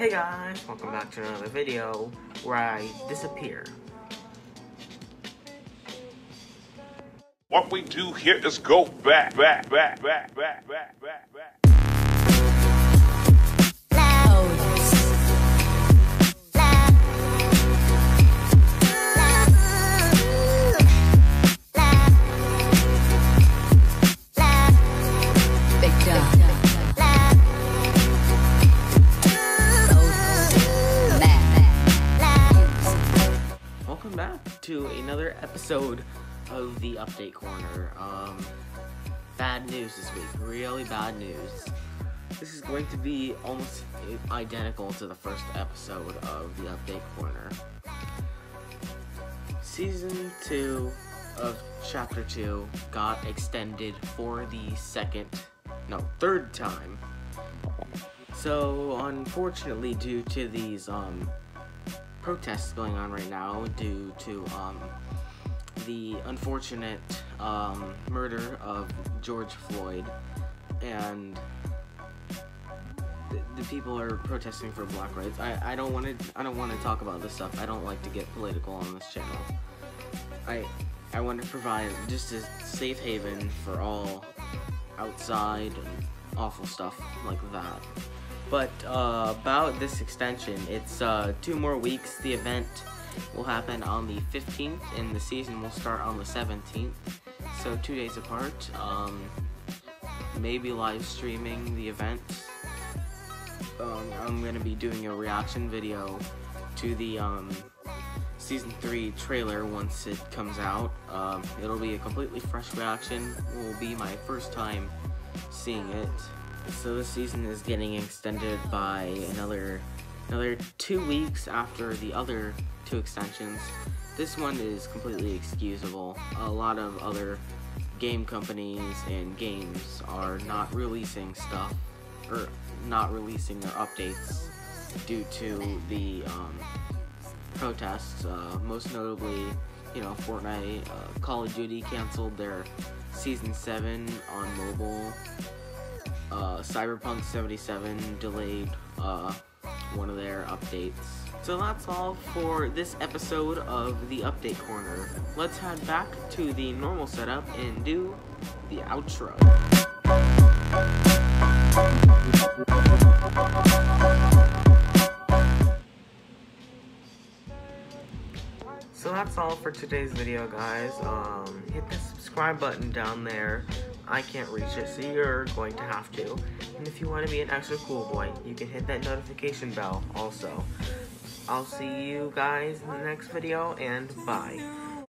Hey guys, welcome back to another video where I disappear. What we do here is go back, back, back, back, back, back, back, back. To another episode of the Update Corner. Um, bad news this week, really bad news. This is going to be almost identical to the first episode of the Update Corner. Season 2 of Chapter 2 got extended for the second, no, third time. So, unfortunately, due to these, um, protests going on right now due to um, the unfortunate um, murder of George Floyd, and the, the people are protesting for Black rights. I, I don't want to I don't want to talk about this stuff. I don't like to get political on this channel. I I want to provide just a safe haven for all outside and awful stuff like that. But uh, about this extension, it's uh, two more weeks. The event will happen on the 15th, and the season will start on the 17th. So two days apart. Um, maybe live streaming the event. Um, I'm gonna be doing a reaction video to the um, season three trailer once it comes out. Um, it'll be a completely fresh reaction. Will be my first time seeing it. So this season is getting extended by another another two weeks after the other two extensions. This one is completely excusable. A lot of other game companies and games are not releasing stuff or not releasing their updates due to the um, protests. Uh, most notably, you know, Fortnite, uh, Call of Duty canceled their season seven on mobile uh, Cyberpunk 77 delayed uh, one of their updates. So that's all for this episode of the Update Corner. Let's head back to the normal setup and do the outro. So that's all for today's video, guys. Um, hit the subscribe button down there. I can't reach it, so you're going to have to. And if you want to be an extra cool boy, you can hit that notification bell also. I'll see you guys in the next video, and bye.